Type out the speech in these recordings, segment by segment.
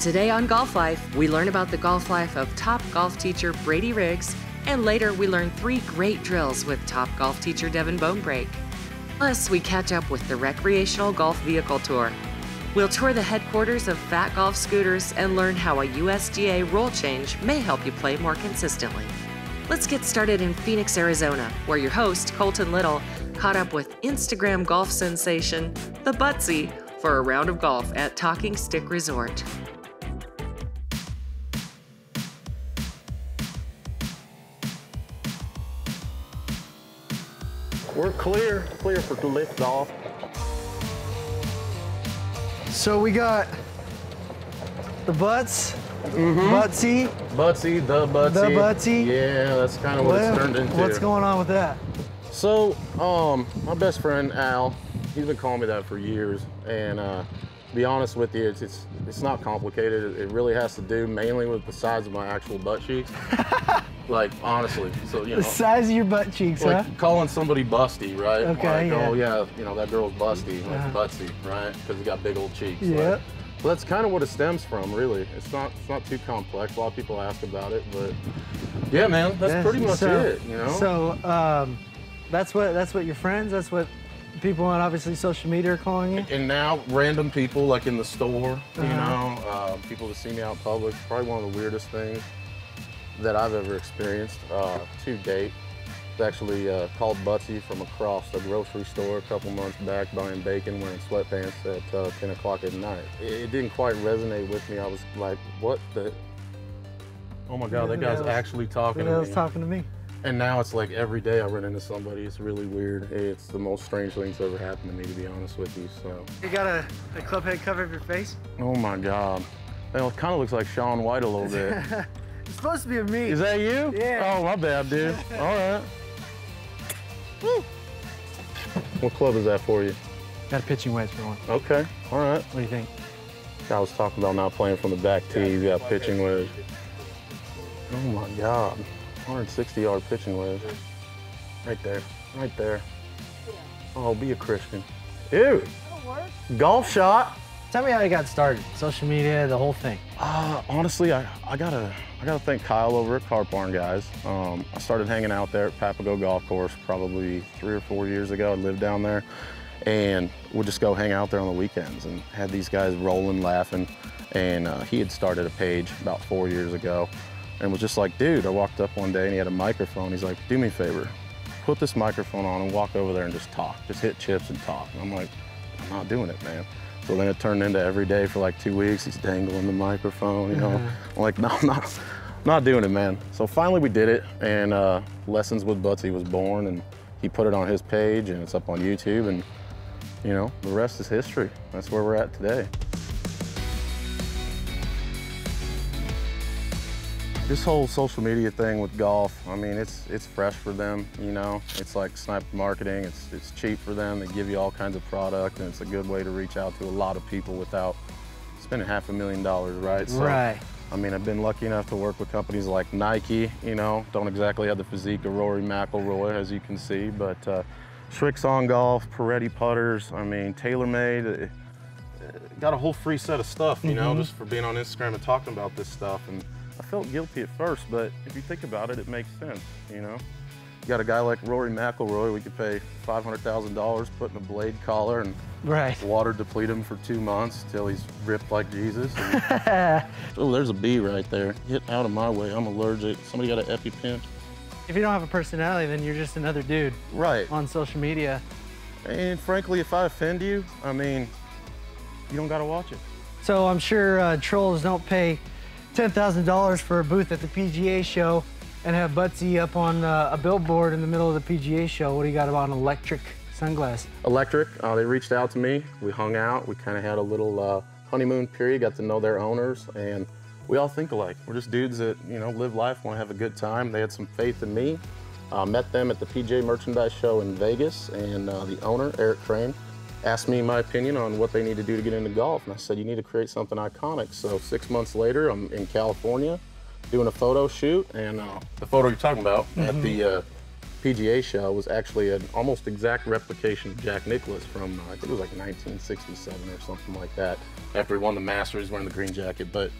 Today on Golf Life, we learn about the golf life of top golf teacher Brady Riggs, and later we learn three great drills with top golf teacher Devan Bonebrake. Plus, we catch up with the Recreational Golf Vehicle Tour. We'll tour the headquarters of PHAT Golf Scooters and learn how a USGA rule change may help you play more consistently. Let's get started in Phoenix, Arizona, where your host, Colton Little, caught up with Instagram golf sensation, the Buttsy, for a round of golf at Talking Stick Resort. We're clear, clear for lift off. So we got the butts, Mm-hmm. Buttsy. Buttsy, the Buttsy. The Buttsy. Yeah, that's kind of what Well, it's turned into. What's going on with that? So, um, my best friend Al, he's been calling me that for years, and uh, to be honest with you, it's, it's it's not complicated. It really has to do mainly with the size of my actual butt cheeks. like honestly, so you know, The size of your butt cheeks, like huh? calling somebody busty, right? Okay, Like, yeah. oh yeah, you know that girl's busty, like Uh-huh. buttsy, right? Because he got big old cheeks. Yeah. Like, so that's kind of what it stems from, really. It's not it's not too complex. A lot of people ask about it, but yeah, man, that's Yeah, pretty much so- it. You know. So um, that's what that's what your friends, that's what people on obviously social media are calling you. And now, random people like in the store, you Uh-huh. know, um, people that see me out in public, probably one of the weirdest things that I've ever experienced uh, to date. It's actually uh, called Buttsy from across the grocery store a couple months back buying bacon wearing sweatpants at uh, 10 o'clock at night. It, it didn't quite resonate with me. I was like, what the? Oh my God, that guy's knows? actually talking Who to knows me. talking to me? And now it's like every day I run into somebody. It's really weird. It's the most strange thing that's ever happened to me, to be honest with you. So. You got a, a club head cover of your face? Oh my God. Well, it kind of looks like Shaun White a little bit. It's supposed to be a me. Is that you? Yeah. Oh, my bad, dude. All right. What club is that for you? Got a pitching wedge for one. Okay. All right. What do you think? I was talking about not playing from the back tee. You got pitching wedge. Oh my God. 160 yard pitching wedge. Right there. Right there. Oh, be a Christian. Dude. Golf shot. Tell me how you got started. Social media, the whole thing. Uh, honestly, I, I gotta I gotta thank Kyle over at Cart Barn guys. Um, I started hanging out there at Papago Golf Course probably three or four years ago. I lived down there, and would just go hang out there on the weekends and had these guys rolling, laughing. And uh, he had started a page about four years ago, and was just like, dude. I walked up one day and he had a microphone. He's like, do me a favor, put this microphone on and walk over there and just talk. Just hit chips and talk. And I'm like, I'm not doing it, man. So then it turned into every day for like two weeks. He's dangling the microphone, you know. I'm like, no, I'm not, I'm not doing it, man. So finally we did it, and uh, Lessons with Buttsy was born, and he put it on his page, and it's up on YouTube, and you know, the rest is history. That's where we're at today. This whole social media thing with golf, I mean, it's it's fresh for them, you know. It's like sniper marketing. It's it's cheap for them. They give you all kinds of product, and it's a good way to reach out to a lot of people without spending half a million dollars, right? So, Right. I mean, I've been lucky enough to work with companies like Nike, you know, don't exactly have the physique of Rory McIlroy, as you can see, but uh, Srixon Golf, Piretti putters, I mean, TaylorMade, uh, got a whole free set of stuff, you know, just for being on Instagram and talking about this stuff. And felt guilty at first, but if you think about it, it makes sense, you know. You got a guy like Rory McIlroy, we could pay $500,000, put in a blade collar and Right. water deplete him for two months till he's ripped like Jesus. And- oh, there's a bee right there. Get out of my way. I'm allergic. Somebody got an EpiPen? If you don't have a personality, then you're just another dude Right. on social media. And frankly, if I offend you, I mean, you don't gotta watch it. So I'm sure uh, trolls don't pay $10,000 for a booth at the PGA show and have Buttsy up on uh, a billboard in the middle of the PGA show. What do you got about an electric sunglass? Electric, uh, they reached out to me. We hung out. We kind of had a little uh, honeymoon period, got to know their owners, and we all think alike. We're just dudes that, you know, live life, want to have a good time. They had some faith in me. Uh, met them at the PGA Merchandise Show in Vegas, and uh, the owner, Eric Crane, asked me my opinion on what they need to do to get into golf. And I said, you need to create something iconic. So six months later, I'm in California doing a photo shoot, and uh, the photo you're talking about at the uh, PGA show was actually an almost exact replication of Jack Nicklaus from, uh, I think it was like 1967 or something like that, after he won the Masters wearing the green jacket. But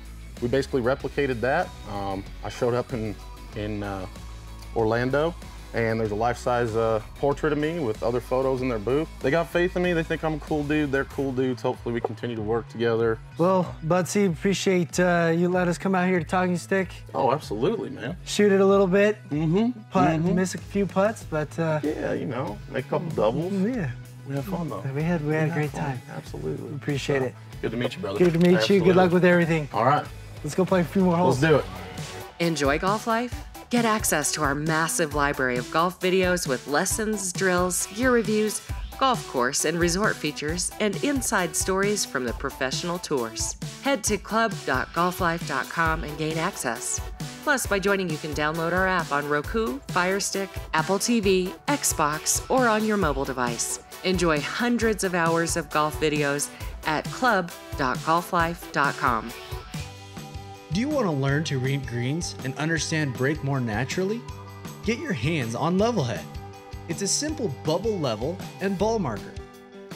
we basically replicated that. Um, I showed up in, in uh, Orlando and there's a life-size uh, portrait of me with other photos in their booth. They got faith in me. They think I'm a cool dude. They're cool dudes. Hopefully we continue to work together. Well, Buttsy, appreciate uh, you let us come out here to Talking Stick. Oh, absolutely, man. Shoot it a little bit. Mm-hmm. Putt, Mhm. miss a few putts, but uh, Yeah, you know, make a couple doubles. yeah, We had fun though. we had we had a great fun. time. Absolutely. Appreciate it. Good to meet you, brother. Good to meet you. Good luck with everything. All right, Let's go play a few more holes. let's holes. do it. Enjoy golf life? Get access to our massive library of golf videos with lessons, drills, gear reviews, golf course and resort features, and inside stories from the professional tours. Head to club.golflife.com and gain access. Plus, by joining, you can download our app on Roku, Fire Stick, Apple TV, Xbox, or on your mobile device. Enjoy hundreds of hours of golf videos at club.golflife.com. Do you want to learn to read greens and understand break more naturally? Get your hands on Levelhead. It's a simple bubble level and ball marker.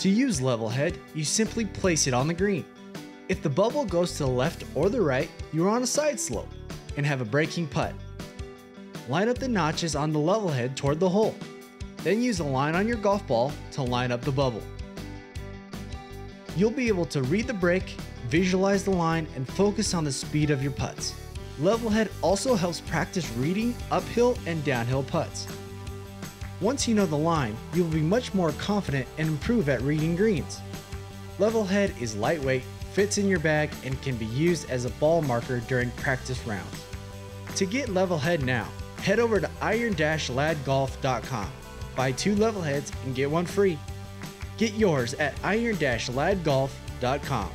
To use Levelhead, you simply place it on the green. If the bubble goes to the left or the right, you're on a side slope and have a breaking putt. Line up the notches on the level head toward the hole. Then use a line on your golf ball to line up the bubble. You'll be able to read the break, visualize the line, and focus on the speed of your putts. Levelhead also helps practice reading uphill and downhill putts. Once you know the line, you'll be much more confident and improve at reading greens. Levelhead is lightweight, fits in your bag, and can be used as a ball marker during practice rounds. To get Levelhead now, head over to iron-ladgolf.com. Buy two Levelheads and get one free. Get yours at iron-ladgolf.com.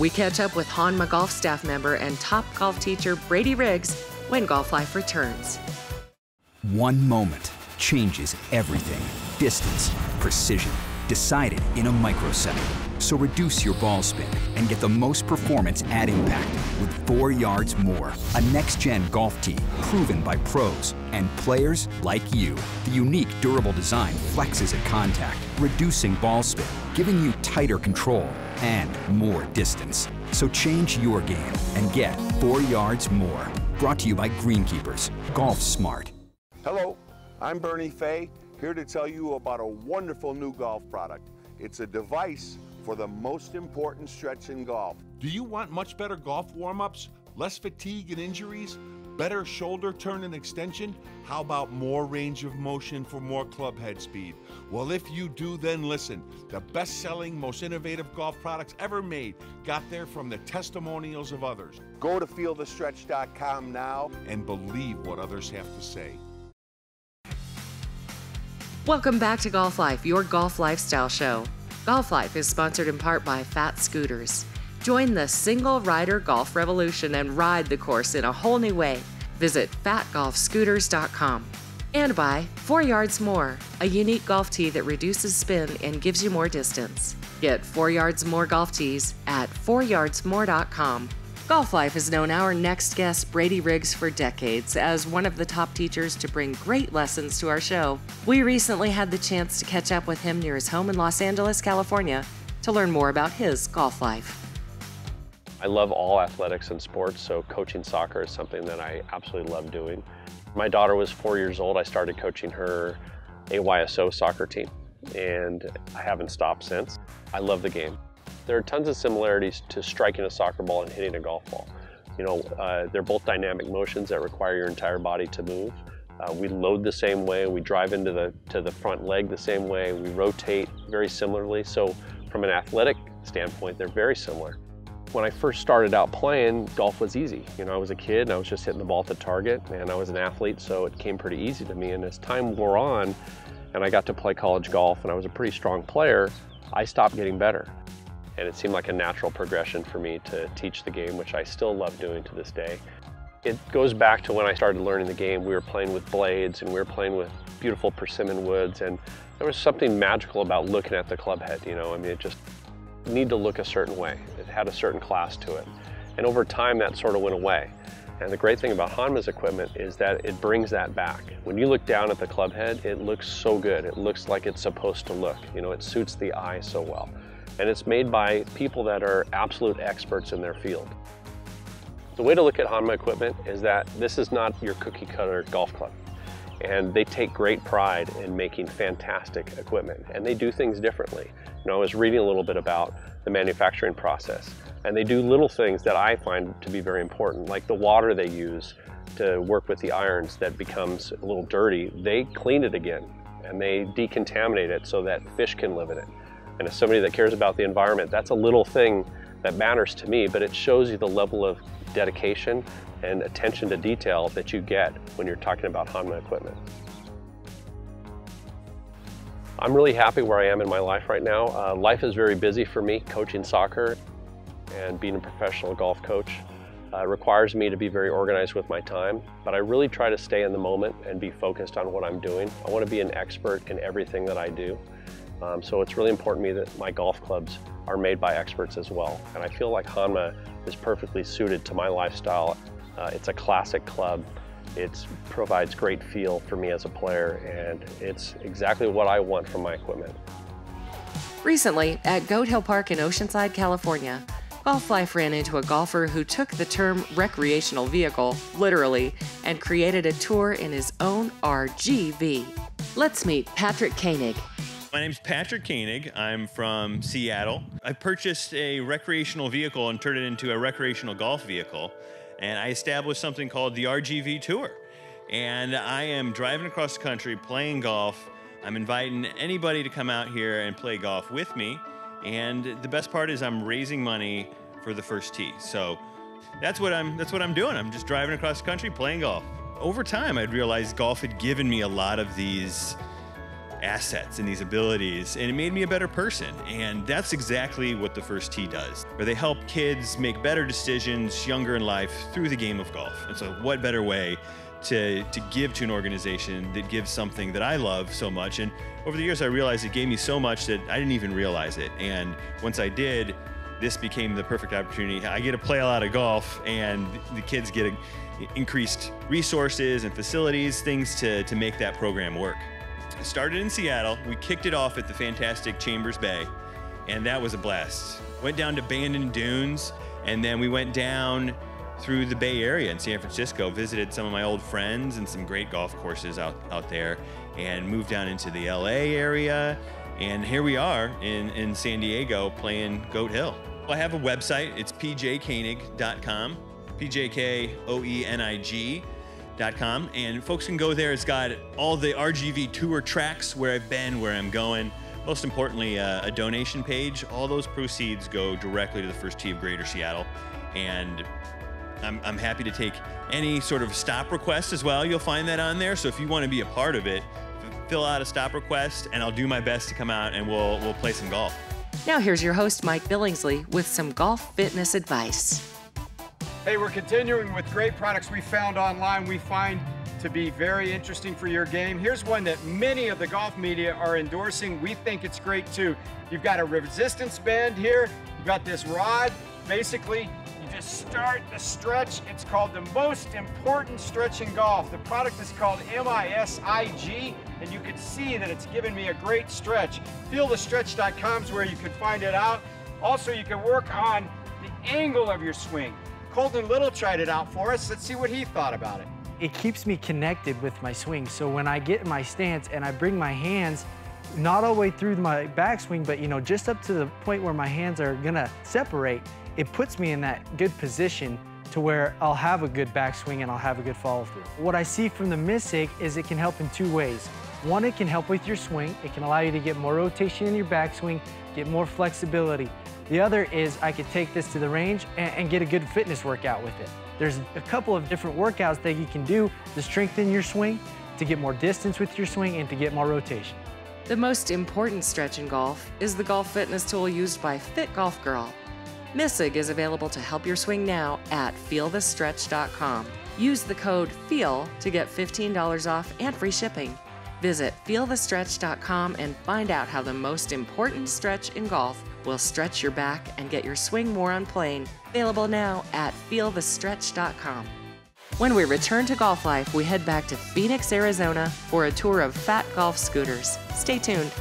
We catch up with Honma Golf staff member and top golf teacher Brady Riggs when Golf Life returns. One moment changes everything. Distance, precision, decided in a microsecond. So reduce your ball spin and get the most performance at impact with four yards more. A next-gen golf tee proven by pros and players like you. The unique durable design flexes at contact, reducing ball spin, giving you tighter control and more distance. So change your game and get four yards more. Brought to you by Greenkeepers. Golf Smart. Hello, I'm Bernie Fay, here to tell you about a wonderful new golf product. It's a device for the most important stretch in golf. Do you want much better golf warm ups, less fatigue and injuries, better shoulder turn and extension? How about more range of motion for more club head speed? Well, if you do, then listen. The best selling, most innovative golf products ever made got there from the testimonials of others. Go to feelthestretch.com now. And believe what others have to say. Welcome back to Golf Life, your golf lifestyle show. Golf Life is sponsored in part by PHAT Scooters. Join the single rider golf revolution and ride the course in a whole new way. Visit phatgolfscooters.com. And by Four Yards More, a unique golf tee that reduces spin and gives you more distance. Get Four Yards More golf tees at fouryardsmore.com. Golf Life has known our next guest, Brady Riggs, for decades as one of the top teachers to bring great lessons to our show. We recently had the chance to catch up with him near his home in Los Angeles, California, to learn more about his golf life. I love all athletics and sports, so coaching soccer is something that I absolutely love doing. My daughter was four years old. I started coaching her AYSO soccer team, and I haven't stopped since. I love the game. There are tons of similarities to striking a soccer ball and hitting a golf ball. You know, uh, they're both dynamic motions that require your entire body to move. Uh, we load the same way, we drive into the to the front leg the same way, we rotate very similarly. So from an athletic standpoint, they're very similar. When I first started out playing, golf was easy. You know, I was a kid and I was just hitting the ball the target and I was an athlete, so it came pretty easy to me. And as time wore on and I got to play college golf and I was a pretty strong player, I stopped getting better. And it seemed like a natural progression for me to teach the game, which I still love doing to this day. It goes back to when I started learning the game. We were playing with blades and we were playing with beautiful persimmon woods and there was something magical about looking at the club head, you know, I mean, it just need to look a certain way. It had a certain class to it. And over time that sort of went away. And the great thing about Honma's equipment is that it brings that back. When you look down at the club head, it looks so good. It looks like it's supposed to look. You know, it suits the eye so well. And it's made by people that are absolute experts in their field. The way to look at Honma equipment is that this is not your cookie cutter golf club. And they take great pride in making fantastic equipment. And they do things differently. You know, I was reading a little bit about the manufacturing process. And they do little things that I find to be very important, like the water they use to work with the irons that becomes a little dirty. They clean it again and they decontaminate it so that fish can live in it. And as somebody that cares about the environment, that's a little thing that matters to me, but it shows you the level of dedication and attention to detail that you get when you're talking about Honma equipment. I'm really happy where I am in my life right now. Uh, life is very busy for me, coaching soccer and being a professional golf coach. Uh, requires me to be very organized with my time, but I really try to stay in the moment and be focused on what I'm doing. I want to be an expert in everything that I do. Um, so it's really important to me that my golf clubs are made by experts as well. And I feel like Honma is perfectly suited to my lifestyle. Uh, it's a classic club. It provides great feel for me as a player, and it's exactly what I want from my equipment. Recently, at Goat Hill Park in Oceanside, California, Golf Life ran into a golfer who took the term recreational vehicle literally and created a tour in his own RGV. Let's meet Patrick Koenig. My name's Patrick Koenig. I'm from Seattle. I purchased a recreational vehicle and turned it into a recreational golf vehicle. And I established something called the RGV Tour. And I am driving across the country playing golf. I'm inviting anybody to come out here and play golf with me. And the best part is I'm raising money for the first tee. So that's what I'm that's what I'm doing. I'm just driving across the country playing golf. Over time, I'd realized golf had given me a lot of these assets and these abilities, and it made me a better person. And that's exactly what the first tee does, where they help kids make better decisions younger in life through the game of golf. And so, what better way to, to give to an organization that gives something that I love so much? And over the years, I realized it gave me so much that I didn't even realize it. And once I did, this became the perfect opportunity. I get to play a lot of golf, and the kids get increased resources and facilities, things to, to make that program work. It started in Seattle. We kicked it off at the fantastic Chambers Bay, and that was a blast. Went down to Bandon Dunes, and then we went down through the Bay Area in San Francisco, visited some of my old friends and some great golf courses out, out there, and moved down into the LA area. And here we are in, in San Diego playing Goat Hill. I have a website, it's pjkoenig.com, P-J-K-O-E-N-I-G.com, and folks can go there. It's got all the RGV tour tracks, where I've been, where I'm going. Most importantly, uh, a donation page. All those proceeds go directly to the first tee of Greater Seattle. And I'm, I'm happy to take any sort of stop request as well. You'll find that on there. So if you want to be a part of it, fill out a stop request and I'll do my best to come out and we'll, we'll play some golf. Now, here's your host, Mike Billingsley, with some golf fitness advice. Hey, we're continuing with great products we found online we find to be very interesting for your game. Here's one that many of the golf media are endorsing. We think it's great too. You've got a resistance band here, you've got this rod. Basically, you just start the stretch. It's called the most important stretch in golf. The product is called MISIG, and you can see that it's given me a great stretch. FeelTheStretch.com is where you can find it out. Also, you can work on the angle of your swing. Colton Little tried it out for us. Let's see what he thought about it. It keeps me connected with my swing. So when I get in my stance and I bring my hands not all the way through my backswing, but you know, just up to the point where my hands are gonna separate, it puts me in that good position to where I'll have a good backswing and I'll have a good follow through. What I see from the MISIG is it can help in two ways. One, it can help with your swing. It can allow you to get more rotation in your backswing, get more flexibility. The other is I could take this to the range and, and get a good fitness workout with it. There's a couple of different workouts that you can do to strengthen your swing, to get more distance with your swing, and to get more rotation. The most important stretch in golf is the golf fitness tool used by Fit Golf Girl. Missig is available to help your swing now at feelthestretch.com. Use the code FEEL to get $15 off and free shipping. Visit feelthestretch.com and find out how the most important stretch in golf will stretch your back and get your swing more on plane. Available now at feelthestretch.com. When we return to Golf Life, we head back to Phoenix, Arizona for a tour of PHAT Golf scooters. Stay tuned.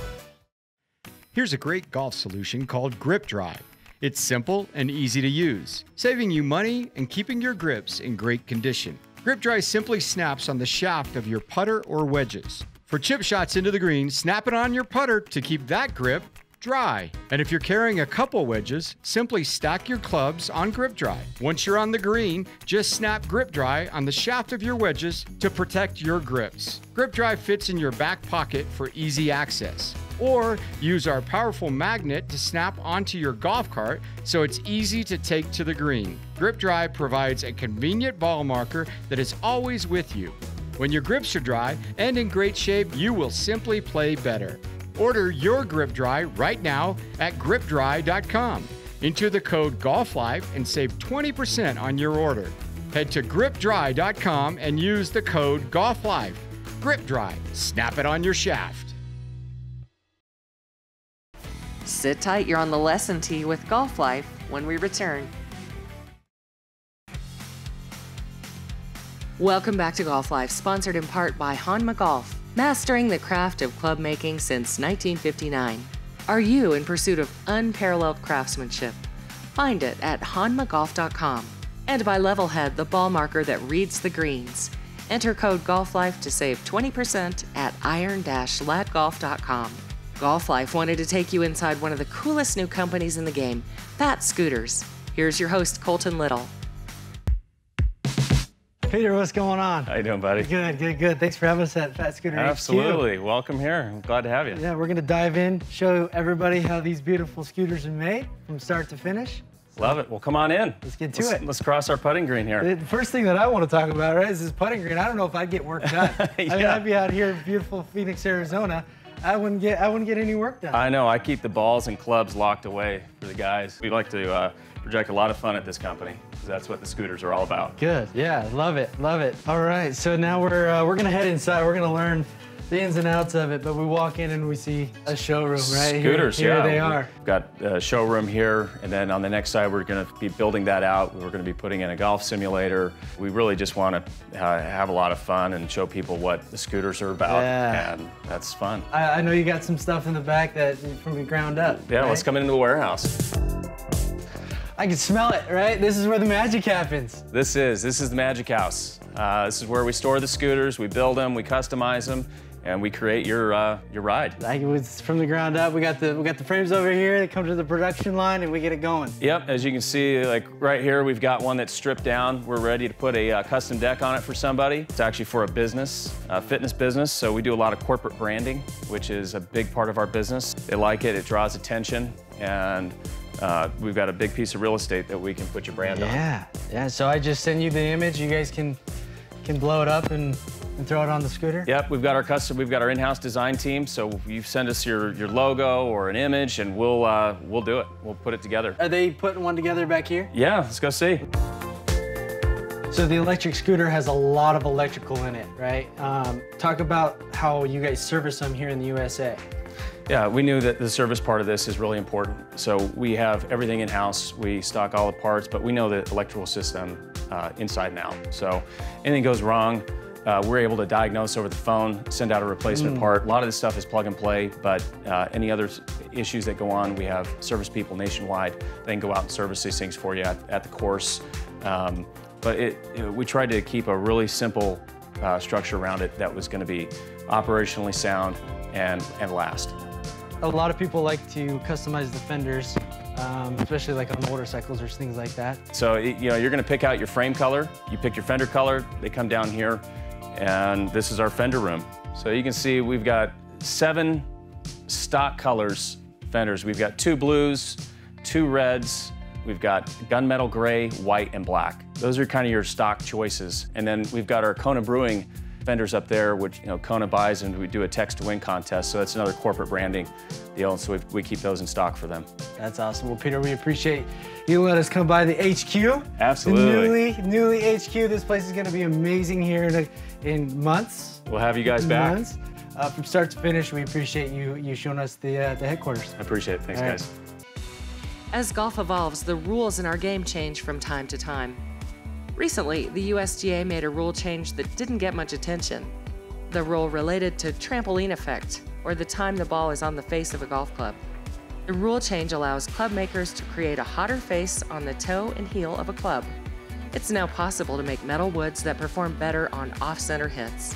Here's a great golf solution called Grip Dry. It's simple and easy to use, saving you money and keeping your grips in great condition. Grip Dry simply snaps on the shaft of your putter or wedges. For chip shots into the green, snap it on your putter to keep that grip dry. And if you're carrying a couple wedges, simply stack your clubs on Grip Dry. Once you're on the green, just snap Grip Dry on the shaft of your wedges to protect your grips. Grip Dry fits in your back pocket for easy access. Or use our powerful magnet to snap onto your golf cart so it's easy to take to the green. Grip Dry provides a convenient ball marker that is always with you. When your grips are dry and in great shape, you will simply play better. Order your Grip Dry right now at gripdry.com. Enter the code GOLFLIFE and save 20% on your order. Head to gripdry.com and use the code GOLFLIFE. Grip Dry, snap it on your shaft. Sit tight, you're on the lesson tee with Golf Life when we return. Welcome back to Golf Life, sponsored in part by Honma Golf, mastering the craft of club making since 1959. Are you in pursuit of unparalleled craftsmanship? Find it at honmagolf.com and by Levelhead, the ball marker that reads the greens. Enter code GOLFLIFE to save 20% at iron-ladgolf.com. Golf Life wanted to take you inside one of the coolest new companies in the game, PHAT Scooters. Here's your host, Colton Little. Peter, what's going on? How you doing, buddy? Good, good, good. Thanks for having us at PHAT Scooter HQ. Absolutely. Welcome here. I'm glad to have you. Yeah, we're gonna dive in, show everybody how these beautiful scooters are made from start to finish. Love it. Well, come on in. Let's get to let's, it. Let's cross our putting green here. The first thing that I want to talk about, right, is this putting green. I don't know if I'd get work done. I mean, I'd be out here in beautiful Phoenix, Arizona. I wouldn't get, I wouldn't get any work done. I know. I keep the balls and clubs locked away for the guys. We like to uh, project a lot of fun at this company because that's what the scooters are all about. Good. Yeah, love it, love it. All right, so now we're uh, we're gonna head inside. We're gonna learn the ins and outs of it. But we walk in and we see a showroom, right? Here- Scooters, here, yeah. they We've are. got a showroom here, and then on the next side, we're going to be building that out. We're going to be putting in a golf simulator. We really just want to uh, have a lot of fun and show people what the scooters are about, Yeah. and that's fun. I, I know you got some stuff in the back that from the ground up. Yeah, right? let's come into the warehouse. I can smell it, right? This is where the magic happens. This is this is the Magic House. Uh, this is where we store the scooters, we build them, we customize them, and we create your uh, your ride. Like it was from the ground up. We got the we got the frames over here. They come to the production line and we get it going. Yep, as you can see, like right here, we've got one that's stripped down. We're ready to put a uh, custom deck on it for somebody. It's actually for a business, a fitness business. So we do a lot of corporate branding, which is a big part of our business. They like it, it draws attention, and uh, we've got a big piece of real estate that we can put your brand on. Yeah, yeah. So I just send you the image. You guys can can blow it up and, and throw it on the scooter. Yep, we've got our custom, we've got our in-house design team. So you send us your, your logo or an image, and we'll uh, we'll do it. We'll put it together. Are they putting one together back here? Yeah, let's go see. So the electric scooter has a lot of electrical in it, right? Um, talk about how you guys service them here in the USA. Yeah, we knew that the service part of this is really important. So we have everything in-house. We stock all the parts, but we know the electrical system uh, inside and out. So anything goes wrong, uh, we're able to diagnose over the phone, send out a replacement Mm. part. A lot of this stuff is plug and play, but uh, any other issues that go on, we have service people nationwide. They can go out and service these things for you at, at the course. Um, but it, it- we tried to keep a really simple uh, structure around it that was going to be operationally sound and, and last. A lot of people like to customize the fenders, um, especially like on motorcycles or things like that. So it- you know, you're going to pick out your frame color. You pick your fender color. They come down here, and this is our fender room. So you can see we've got seven stock colors fenders. We've got two blues, two reds. We've got gunmetal gray, white, and black. Those are kind of your stock choices. And then we've got our Kona Brewing fenders up there, which you know Kona buys, and we do a text to win contest. So that's another corporate branding deal. So we, we keep those in stock for them. That's awesome. Well, Peter, we appreciate you let us come by the HQ. Absolutely. The newly, newly HQ. This place is going to be amazing here in, months. We'll have you guys back. Months. Uh, from start to finish, we appreciate you you showing us the uh, the headquarters. I appreciate it. Thanks, All right. guys. As golf evolves, the rules in our game change from time to time. Recently, the USGA made a rule change that didn't get much attention. The rule related to trampoline effect, or the time the ball is on the face of a golf club. The rule change allows club makers to create a hotter face on the toe and heel of a club. It's now possible to make metal woods that perform better on off-center hits.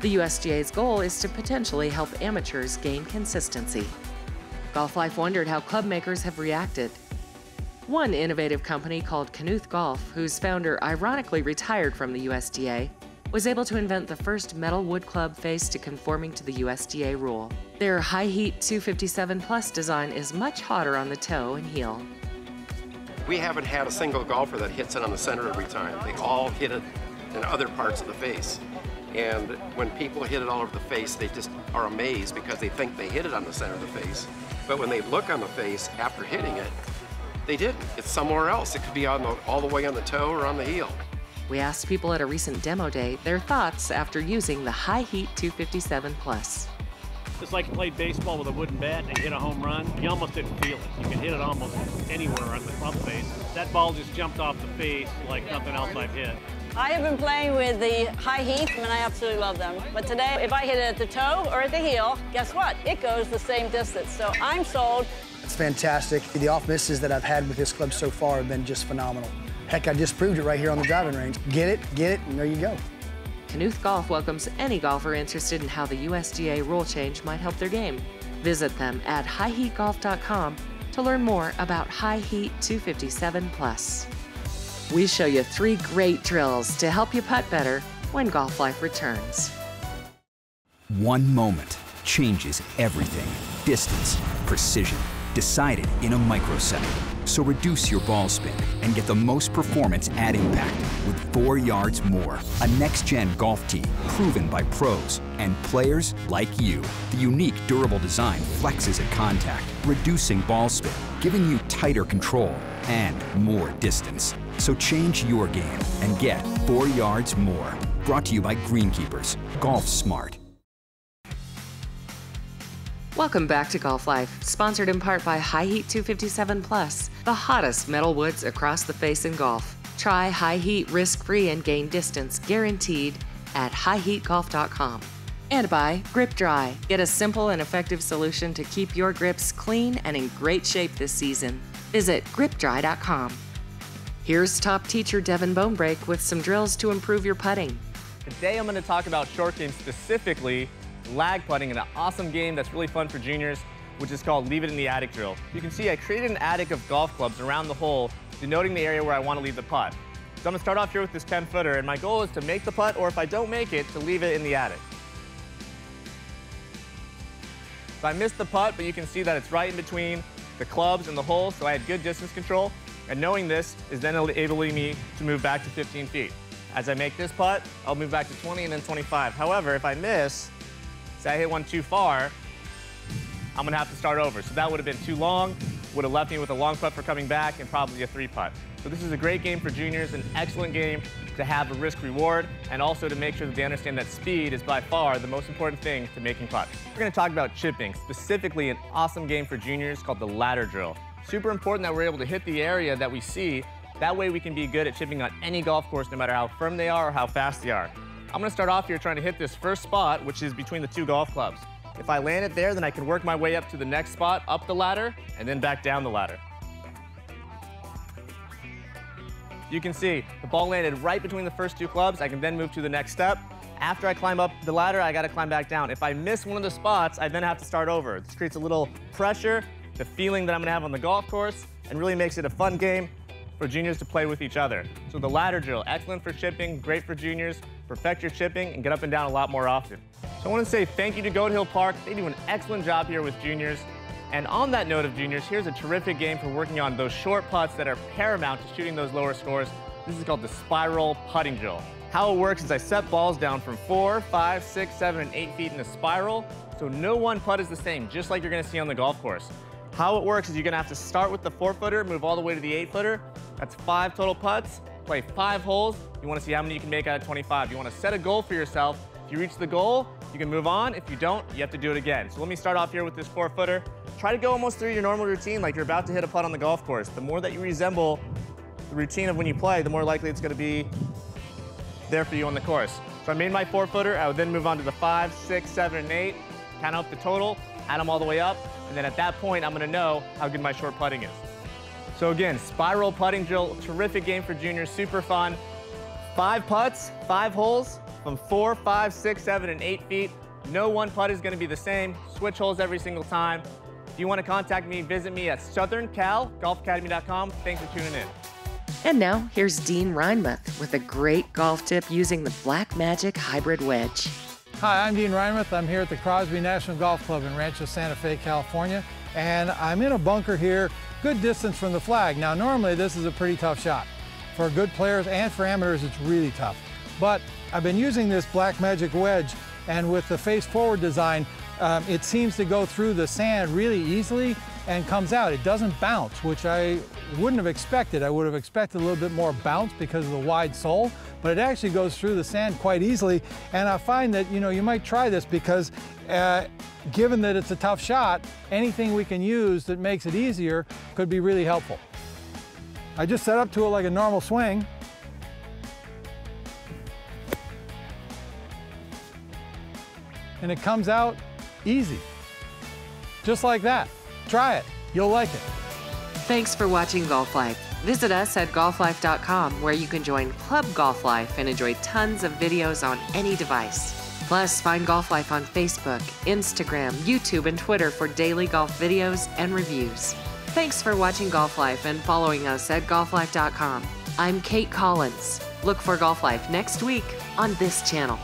The USGA's goal is to potentially help amateurs gain consistency. Golf Life wondered how club makers have reacted. One innovative company called Knuth Golf, whose founder ironically retired from the USGA, was able to invent the first metal wood club face to conforming to the USGA rule. Their high heat 257 Plus design is much hotter on the toe and heel. We haven't had a single golfer that hits it on the center every time. They all hit it in other parts of the face. And when people hit it all over the face, they just are amazed because they think they hit it on the center of the face. But when they look on the face after hitting it, they didn't. It's somewhere else. It could be on the, all the way on the toe or on the heel. We asked people at a recent demo day their thoughts after using the High Heat 257 Plus. It's like you played baseball with a wooden bat and hit a home run. You almost didn't feel it. You can hit it almost anywhere on the club face. That ball just jumped off the face like nothing else I've hit. I have been playing with the high heat and I absolutely love them. But today, if I hit it at the toe or at the heel, guess what? It goes the same distance. So I'm sold. It's fantastic. The off misses that I've had with this club so far have been just phenomenal. Heck, I just proved it right here on the driving range. Get it, get it, and there you go. Knuth Golf welcomes any golfer interested in how the USGA rule change might help their game. Visit them at highheatgolf.com to learn more about High Heat 257 Plus. We show you three great drills to help you putt better when Golf Life returns. One moment changes everything distance, precision, decided in a microsecond. So reduce your ball spin and get the most performance at impact with four yards more. A next-gen golf tee proven by pros and players like you. The unique durable design flexes at contact, reducing ball spin, giving you tighter control and more distance. So change your game and get four yards more. Brought to you by Greenkeepers. Golf Smart. Welcome back to Golf Life, sponsored in part by High Heat 257 Plus, the hottest metal woods across the face in golf. Try High Heat risk-free and gain distance guaranteed at highheatgolf.com. And by Grip Dry. Get a simple and effective solution to keep your grips clean and in great shape this season. Visit gripdry.com. Here's top teacher Devan Bonebrake with some drills to improve your putting. Today I'm going to talk about short game specifically lag putting in an awesome game that's really fun for juniors, which is called Leave It in the Attic drill. You can see I created an attic of golf clubs around the hole, denoting the area where I want to leave the putt. So I'm going to start off here with this 10 footer, and my goal is to make the putt, or if I don't make it, to leave it in the attic. So I missed the putt, but you can see that it's right in between the clubs and the hole, so I had good distance control. And knowing this is then enabling me to move back to 15 feet. As I make this putt, I'll move back to 20 and then 25. However, if I miss, say I hit one too far, I'm gonna have to start over. So that would have been too long, would have left me with a long putt for coming back and probably a three putt. So this is a great game for juniors, an excellent game to have a risk reward, and also to make sure that they understand that speed is by far the most important thing to making putts. We're gonna talk about chipping, specifically an awesome game for juniors called the ladder drill. Super important that we're able to hit the area that we see. That way we can be good at chipping on any golf course, no matter how firm they are or how fast they are. I'm gonna start off here trying to hit this first spot, which is between the two golf clubs. If I land it there, then I can work my way up to the next spot, up the ladder, and then back down the ladder. You can see the ball landed right between the first two clubs. I can then move to the next step. After I climb up the ladder, I gotta climb back down. If I miss one of the spots, I then have to start over. This creates a little pressure, the feeling that I'm gonna have on the golf course, and really makes it a fun game for juniors to play with each other. So the ladder drill, excellent for chipping, great for juniors. Perfect your chipping and get up and down a lot more often. So I want to say thank you to Goat Hill Park. They do an excellent job here with juniors. And on that note of juniors, here's a terrific game for working on those short putts that are paramount to shooting those lower scores. This is called the spiral putting drill. How it works is I set balls down from four, five, six, seven, and eight feet in a spiral. So no one putt is the same, just like you're gonna see on the golf course. How it works is you're gonna have to start with the four footer, move all the way to the eight footer. That's five total putts, play five holes. You wanna see how many you can make out of 25. You wanna set a goal for yourself. If you reach the goal, you can move on. If you don't, you have to do it again. So let me start off here with this four footer. Try to go almost through your normal routine like you're about to hit a putt on the golf course. The more that you resemble the routine of when you play, the more likely it's going to be there for you on the course. So I made my four footer. I would then move on to the five, six, seven, and eight, count up the total, add them all the way up, and then at that point, I'm gonna know how good my short putting is. So again, spiral putting drill, terrific game for juniors, super fun. Five putts, five holes from four, five, six, seven, and eight feet. No one putt is gonna be the same. Switch holes every single time. If you wanna contact me, visit me at southerncalgolfacademy.com. Thanks for tuning in. And now, here's Dean Reinmuth with a great golf tip using the Black Magic Hybrid Wedge. Hi, I'm Dean Reinmuth. I'm here at the Crosby National Golf Club in Rancho Santa Fe, California, and I'm in a bunker here, good distance from the flag. Now, normally this is a pretty tough shot. For good players and for amateurs, it's really tough. But I've been using this Black Magic Wedge, and with the face-forward design, um, it seems to go through the sand really easily and comes out. It doesn't bounce, which I wouldn't have expected. I would have expected a little bit more bounce because of the wide sole, but it actually goes through the sand quite easily. And I find that, you know, you might try this because uh, given that it's a tough shot, anything we can use that makes it easier could be really helpful. I just set up to it like a normal swing. And it comes out easy, just like that. Try it. You'll like it. Thanks for watching Golf Life. Visit us at golflife.com where you can join Club Golf Life and enjoy tons of videos on any device. Plus, find Golf Life on Facebook, Instagram, YouTube, and Twitter for daily golf videos and reviews. Thanks for watching Golf Life and following us at golflife.com. I'm Kate Collins. Look for Golf Life next week on this channel.